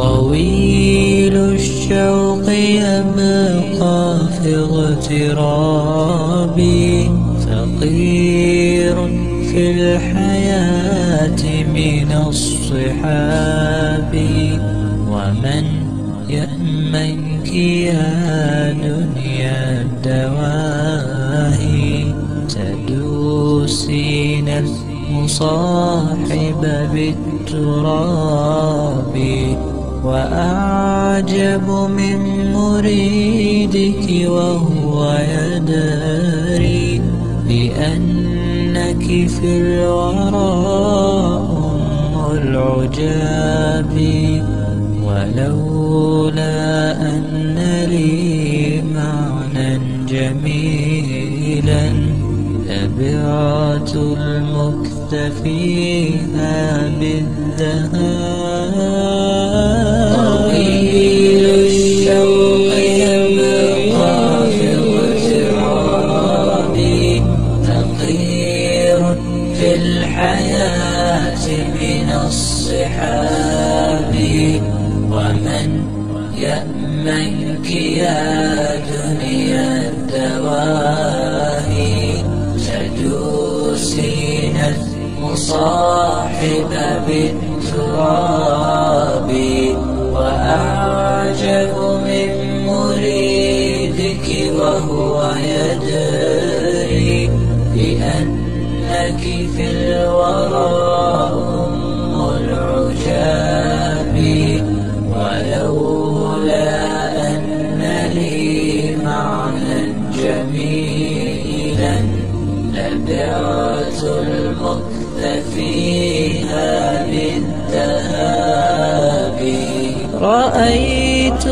طويل الشوق يبقى في اغترابي فقير في الحياة من الصحاب. ومن يأمنك يا دنيا الدواهي تدوسين المصاحب بالتراب. وأعجب من مريدك وهو يدري بأنك في الورى أم العجاب. ولولا أن لي معنى جميلا لبعت المكتفيها بالذهاب. في الحياة من الصحاب ومن يأمنك يا دنيا الدواهي تدوسين المصاحب بالتراب وأعجب من مريدك وهو يدري بأنك في الورى أم العجاب ولولا أن لي معنى جميلا لبعت المكتفيها بالذهاب رأيت